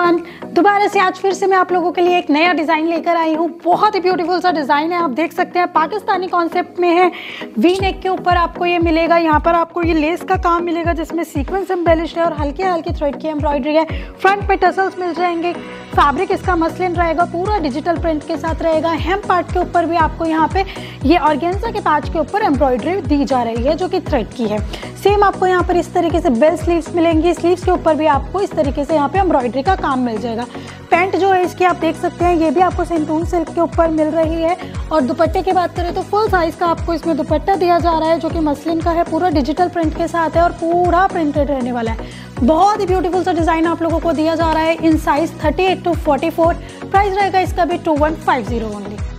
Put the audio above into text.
Everyone दोबारा से आज फिर से मैं आप लोगों के लिए एक नया डिज़ाइन लेकर आई हूँ। बहुत ही ब्यूटीफुल सा डिज़ाइन है, आप देख सकते हैं, पाकिस्तानी कॉन्सेप्ट में है। वी नेक के ऊपर आपको ये मिलेगा, यहाँ पर आपको ये लेस का काम मिलेगा, जिसमें सीक्वेंस एम्बेलिश है और हल्के हल्के थ्रेड की एम्ब्रॉयडरी है। फ्रंट पे टसल्स मिल जाएँगे फैब्रिक इसका मसलिन रहेगा, पूरा डिजिटल प्रिंट के साथ रहेगा। हेम पार्ट के ऊपर भी आपको यहाँ पे ये ऑर्गेन्जा के पैच के ऊपर एम्ब्रॉयडरी दी जा रही है, जो कि थ्रेड की है। सेम आपको यहाँ पर इस तरीके से बेल स्लीव्स मिलेंगी। स्लीव्स के ऊपर भी आपको इस तरीके से यहाँ पे एम्ब्रॉयडरी का काम मिल जाएगा। पैंट जो है इसकी आप देख सकते हैं, ये भी आपको सेंटून सिल्क के ऊपर मिल रही है। और दुपट्टे की बात करें तो फुल साइज़ का आपको इसमें दुपट्टा दिया जा रहा है, जो कि मसलिन का है, पूरा डिजिटल प्रिंट के साथ है और पूरा प्रिंटेड रहने वाला है। बहुत ही ब्यूटीफुल सा डिज़ाइन आप लोगों को दिया जा रहा है इन साइज़ 38 टू 44 प्राइस रहेगा इसका भी two one five zero only